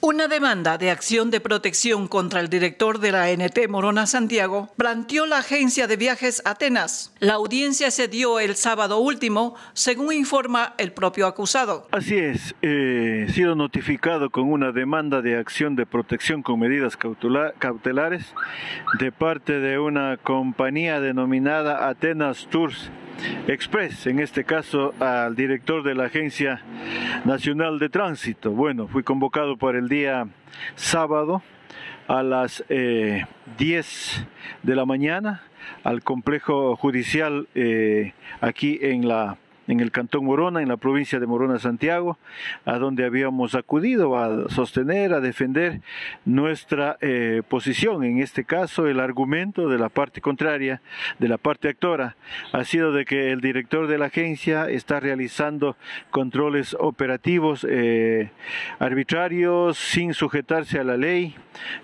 Una demanda de acción de protección contra el director de la NT Morona Santiago planteó la agencia de viajes Atenas. La audiencia se dio el sábado último, según informa el propio acusado. Así es, eh, he sido notificado con una demanda de acción de protección con medidas cautelares de parte de una compañía denominada Atenas Tours Express, en este caso al director de la Agencia Nacional de Tránsito. Bueno, fui convocado para el día sábado a las 10 eh, de la mañana al complejo judicial eh, aquí en la en el Cantón Morona, en la provincia de Morona, Santiago, a donde habíamos acudido a sostener, a defender nuestra eh, posición. En este caso, el argumento de la parte contraria, de la parte actora, ha sido de que el director de la agencia está realizando controles operativos eh, arbitrarios sin sujetarse a la ley,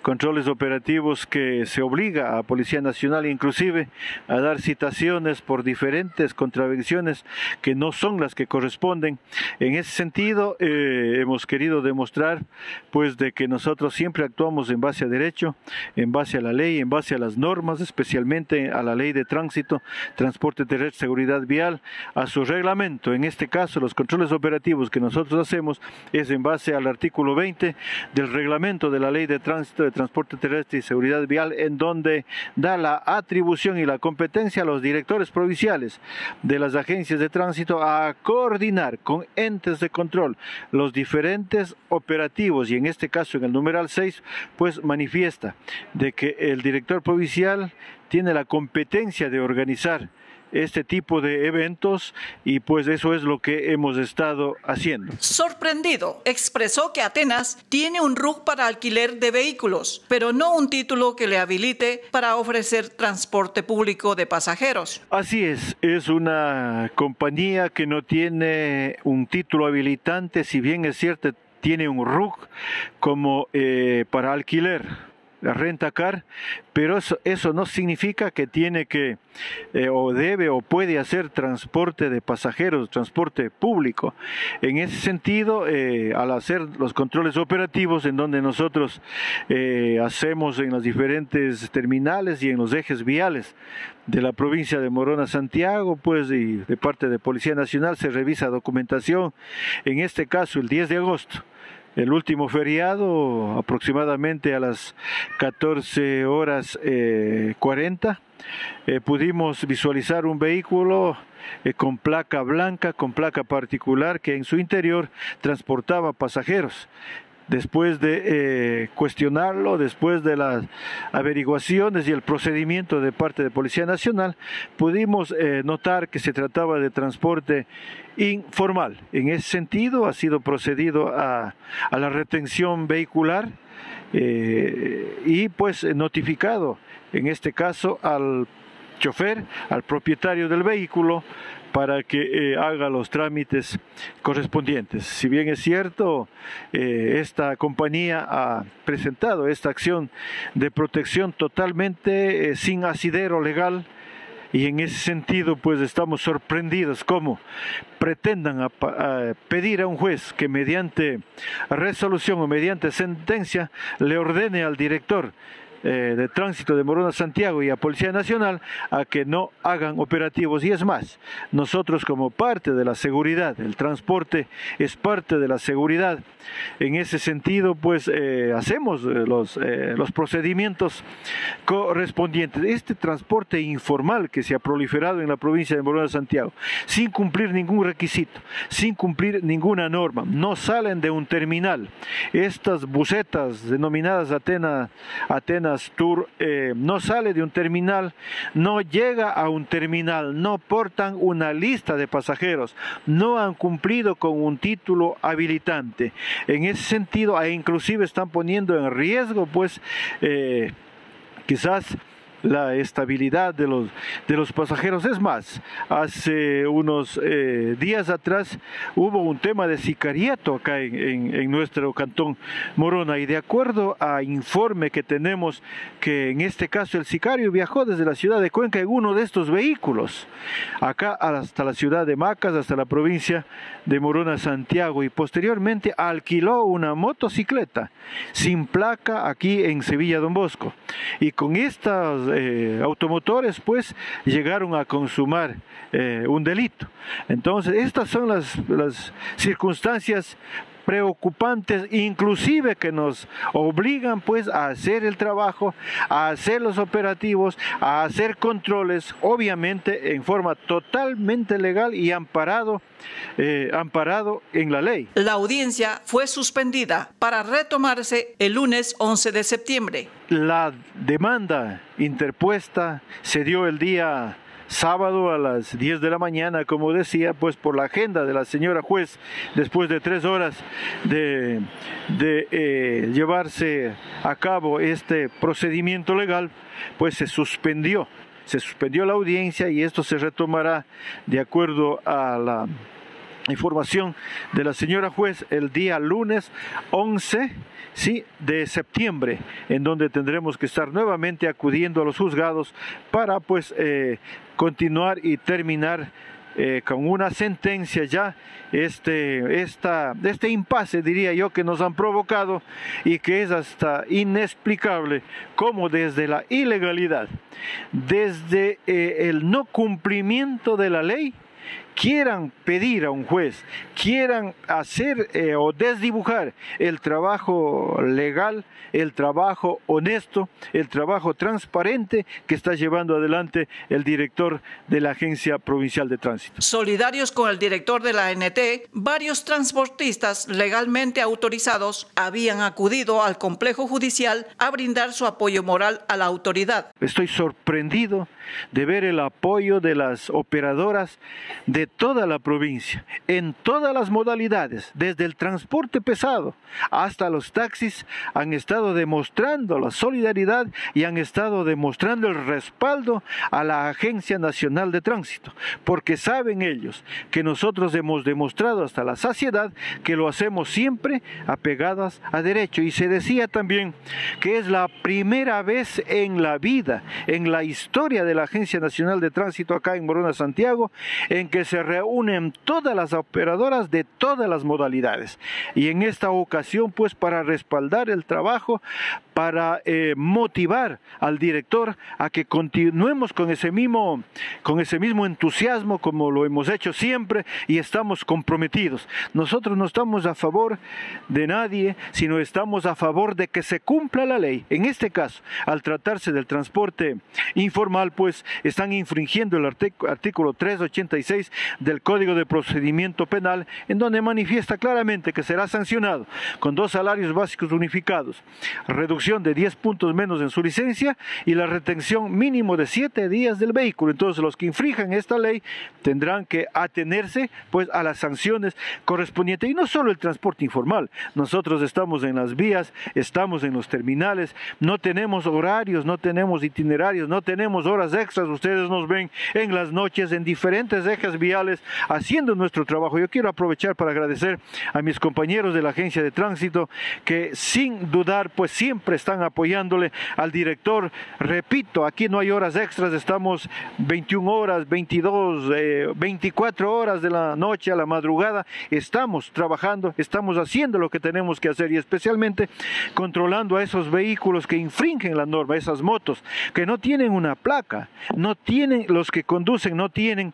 controles operativos que se obliga a Policía Nacional inclusive a dar citaciones por diferentes contravenciones que no son las que corresponden. En ese sentido, eh, hemos querido demostrar pues de que nosotros siempre actuamos en base a derecho, en base a la ley, en base a las normas, especialmente a la ley de tránsito, transporte terrestre, seguridad vial, a su reglamento. En este caso, los controles operativos que nosotros hacemos es en base al artículo 20 del reglamento de la ley de tránsito, de transporte terrestre y seguridad vial, en donde da la atribución y la competencia a los directores provinciales de las agencias de tránsito a coordinar con entes de control los diferentes operativos y en este caso en el numeral 6 pues manifiesta de que el director provincial tiene la competencia de organizar este tipo de eventos y pues eso es lo que hemos estado haciendo. Sorprendido, expresó que Atenas tiene un RUC para alquiler de vehículos, pero no un título que le habilite para ofrecer transporte público de pasajeros. Así es, es una compañía que no tiene un título habilitante, si bien es cierto, tiene un RUC como eh, para alquiler renta car, pero eso, eso no significa que tiene que eh, o debe o puede hacer transporte de pasajeros, transporte público. En ese sentido, eh, al hacer los controles operativos en donde nosotros eh, hacemos en las diferentes terminales y en los ejes viales de la provincia de Morona Santiago, pues y de parte de Policía Nacional se revisa documentación, en este caso el 10 de agosto el último feriado, aproximadamente a las 14 horas 40, eh, eh, pudimos visualizar un vehículo eh, con placa blanca, con placa particular, que en su interior transportaba pasajeros después de eh, cuestionarlo, después de las averiguaciones y el procedimiento de parte de Policía Nacional, pudimos eh, notar que se trataba de transporte informal. En ese sentido, ha sido procedido a, la retención vehicular eh, y pues notificado, en este caso, al chofer, al propietario del vehículo, para que eh, haga los trámites correspondientes. Si bien es cierto, eh, esta compañía ha presentado esta acción de protección totalmente eh, sin asidero legal, y en ese sentido pues estamos sorprendidos cómo pretendan pedir a un juez que mediante resolución o mediante sentencia le ordene al director eh, de Tránsito de Morona Santiago y a Policía Nacional a que no hagan operativos. Y es más, nosotros como parte de la seguridad, el transporte es parte de la seguridad. En ese sentido, pues eh, hacemos eh, los, los procedimientos correspondientes. Este transporte informal que se ha proliferado en la provincia de Morona Santiago, sin cumplir ningún requisito, sin cumplir ninguna norma, no salen de un terminal. Estas bucetas denominadas Atenas, Atenas Tour eh, no sale de un terminal, no llega a un terminal, no portan una lista de pasajeros, no han cumplido con un título habilitante. En ese sentido, e inclusive están poniendo en riesgo, pues, eh, quizás la estabilidad de los, de los pasajeros. Es más, hace unos eh, días atrás hubo un tema de sicariato acá en, en, nuestro cantón Morona y de acuerdo a informe que tenemos que en este caso el sicario viajó desde la ciudad de Cuenca en uno de estos vehículos, acá hasta la ciudad de Macas, hasta la provincia de Morona, Santiago y posteriormente alquiló una motocicleta sin placa aquí en Sevilla Don Bosco y con estos eh, automotores pues llegaron a consumar eh, un delito. Entonces estas son las, las circunstancias preocupantes, inclusive que nos obligan pues a hacer el trabajo, a hacer los operativos, a hacer controles, obviamente en forma totalmente legal y amparado, eh, amparado en la ley. La audiencia fue suspendida para retomarse el lunes 11 de septiembre. La demanda interpuesta se dio el día sábado a las 10 de la mañana, como decía, pues por la agenda de la señora juez, después de tres horas de, eh, llevarse a cabo este procedimiento legal, pues se suspendió, se suspendió la audiencia y esto se retomará de acuerdo a la información de la señora juez el día lunes 11 sí, de septiembre, en donde tendremos que estar nuevamente acudiendo a los juzgados para pues eh, continuar y terminar eh, con una sentencia ya este, esta, este impasse, diría yo, que nos han provocado y que es hasta inexplicable cómo desde la ilegalidad, desde eh, el no cumplimiento de la ley, quieran pedir a un juez, quieran hacer eh, o desdibujar el trabajo legal, el trabajo honesto, el trabajo transparente que está llevando adelante el director de la Agencia Provincial de Tránsito. Solidarios con el director de la ANT, varios transportistas legalmente autorizados habían acudido al complejo judicial a brindar su apoyo moral a la autoridad. Estoy sorprendido de ver el apoyo de las operadoras de toda la provincia, en todas las modalidades, desde el transporte pesado hasta los taxis, han estado demostrando la solidaridad y han estado demostrando el respaldo a la Agencia Nacional de Tránsito, porque saben ellos que nosotros hemos demostrado hasta la saciedad que lo hacemos siempre apegadas a derecho. Y se decía también que es la primera vez en la vida, en la historia de la Agencia Nacional de Tránsito acá en Morona, Santiago, en que se reúnen todas las operadoras de todas las modalidades. Y en esta ocasión, pues para respaldar el trabajo, para eh, motivar al director a que continuemos con ese mismo con ese mismo entusiasmo como lo hemos hecho siempre y estamos comprometidos. Nosotros no estamos a favor de nadie, sino estamos a favor de que se cumpla la ley. En este caso, al tratarse del transporte informal, pues están infringiendo el artículo 386 del Código de Procedimiento Penal, en donde manifiesta claramente que será sancionado con dos salarios básicos unificados, reducción de 10 puntos menos en su licencia y la retención mínimo de 7 días del vehículo. Entonces los que infrijan esta ley tendrán que atenerse pues a las sanciones correspondientes y no solo el transporte informal. Nosotros estamos en las vías, estamos en los terminales, no tenemos horarios, no tenemos itinerarios, no tenemos horas extras. Ustedes nos ven en las noches en diferentes viales haciendo nuestro trabajo. Yo quiero aprovechar para agradecer a mis compañeros de la agencia de tránsito que sin dudar pues siempre están apoyándole al director. Repito, aquí no hay horas extras, estamos 21 horas, 22, 24 eh, horas de la noche a la madrugada, estamos trabajando, estamos haciendo lo que tenemos que hacer y especialmente controlando a esos vehículos que infringen la norma, esas motos que no tienen una placa, no tienen, los que conducen no tienen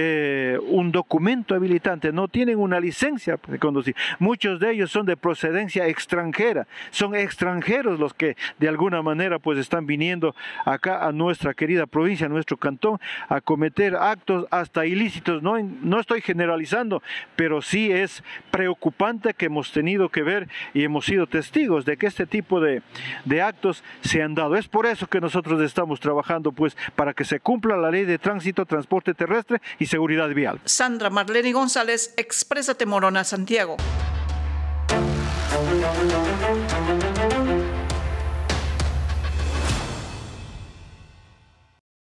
eh, un documento habilitante, no tienen una licencia de conducir. Muchos de ellos son de procedencia extranjera, son extranjeros los que de alguna manera pues están viniendo acá a nuestra querida provincia, a nuestro cantón, a cometer actos hasta ilícitos. No, no estoy generalizando, pero sí es preocupante que hemos tenido que ver y hemos sido testigos de que este tipo de, de actos se han dado. Es por eso que nosotros estamos trabajando pues para que se cumpla la ley de tránsito, transporte terrestre y seguridad vial. Sandra Marlene González, Expresa Morona, Santiago.